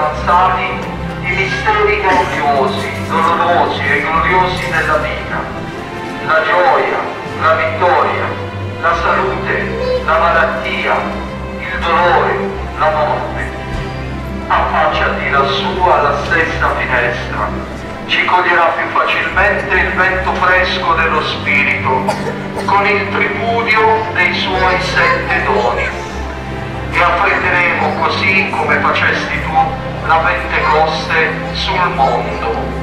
tuoi davanzati i misteri gloriosi, dolorosi e gloriosi della vita, la gioia, la vittoria, la salute, la malattia, il dolore, la morte. Affacciati lassù alla stessa finestra. Ci coglierà più facilmente il vento fresco dello Spirito con il tripudio dei suoi sette doni e affretteremo così come facesti tu la Pentecoste sul mondo.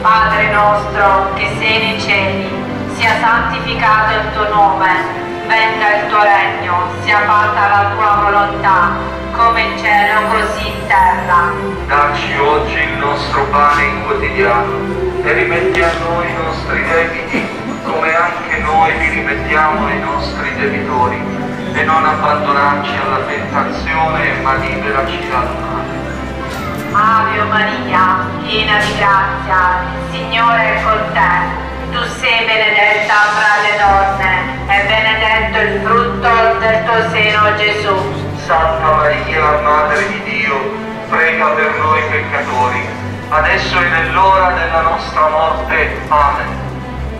Padre nostro che sei nei cieli, sia santificato il tuo nome, venga il tuo regno, sia fatta la tua volontà, come in cielo così in terra. Dacci oggi il nostro pane quotidiano e rimetti a noi i nostri debiti come anche noi li rimettiamo ai nostri debitori e non abbandonarci alla tentazione ma liberaci dal male. Ave Maria, piena di grazia, il Signore è con te. Tu sei benedetta fra le donne e benedetto il frutto del tuo seno Gesù. Santa Maria, Madre di Dio, prega per noi peccatori, adesso e nell'ora della nostra morte. Amen.